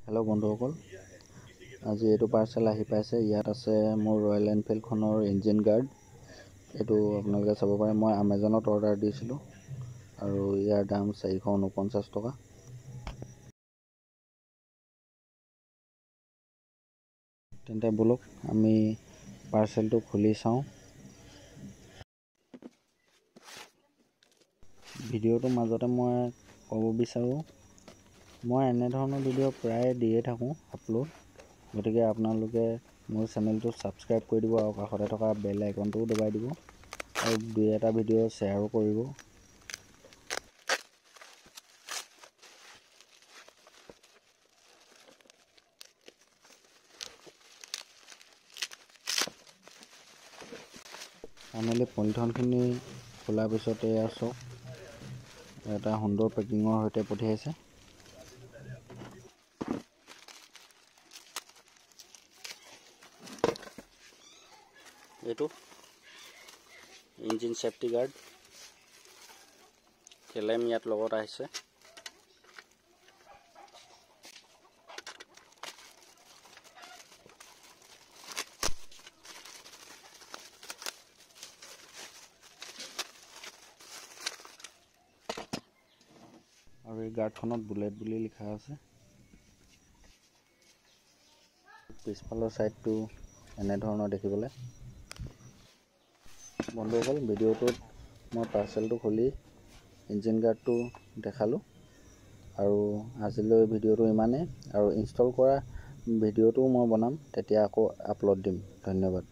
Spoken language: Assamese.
হেল্ল' বন্ধুসকল। আজি এইটো পাৰ্চেল আহি পাইছে। ইয়াত আছে মোৰ ৰয়েল এনফিল্ডখনৰ ইঞ্জিন গাৰ্ড এইটো আপোনালোকে চাব পাৰে। মই আমাজনত অৰ্ডাৰ দিছিলোঁ। আৰু ইয়াৰ দাম চাৰিশ ঊনপঞ্চাছ টকা। তেন্তে ব'লক আমি পাৰ্চেলটো খুলি চাওঁ। ভিডিঅ'টোৰ মাজতে মই ক'ব বিচাৰোঁ মই এনেধৰণৰ ভিডিঅ' প্ৰায়ে দিয়ে থাকোঁ আপলোড গতিকে আপোনালোকে মোৰ চেনেলটো ছাবস্ক্ৰাইব কৰি দিব আৰু কাষতে থকা বেল আইকনটোও দবাই দিব আৰু দুই এটা ভিডিঅ' শ্বেয়াৰো কৰিব। ফাইনেলি পলিথনখিনি খোলাৰ পিছতে এয়া চাওক এটা সুন্দৰ পেকিঙৰ সৈতে পঠিয়াইছে। এইটো ইঞ্জিন ছেফটি গাৰ্ড কেলেম ইয়াত লগত আহিছে। আৰু এই গাৰ্ডখনত বুলেট বুলি লিখা আছে। পিছফালৰ ছাইডটো এনেধৰণৰ দেখিবলৈ। বন্ধুসকল ভিডিঅ'টোত মই পাৰ্চেলটো খুলি ইঞ্জিন গাৰ্ডটো দেখালোঁ। আৰু আজিলৈ ভিডিঅ'টো ইমানেই। আৰু ইনষ্টল কৰা ভিডিঅ'টোও মই বনাম। তেতিয়া আকৌ আপলোড দিম। ধন্যবাদ।